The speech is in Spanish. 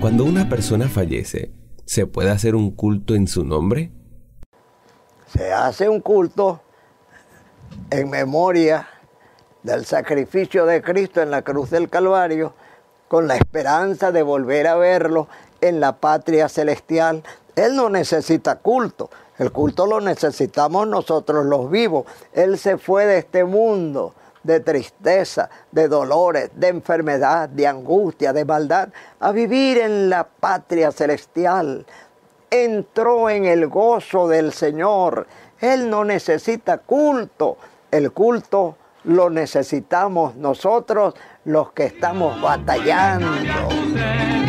Cuando una persona fallece, ¿se puede hacer un culto en su nombre? Se hace un culto en memoria del sacrificio de Cristo en la cruz del Calvario, con la esperanza de volver a verlo en la patria celestial. Él no necesita culto, el culto lo necesitamos nosotros los vivos. Él se fue de este mundo de tristeza, de dolores, de enfermedad, de angustia, de maldad, a vivir en la patria celestial. Entró en el gozo del Señor. Él no necesita culto. El culto lo necesitamos nosotros los que estamos batallando.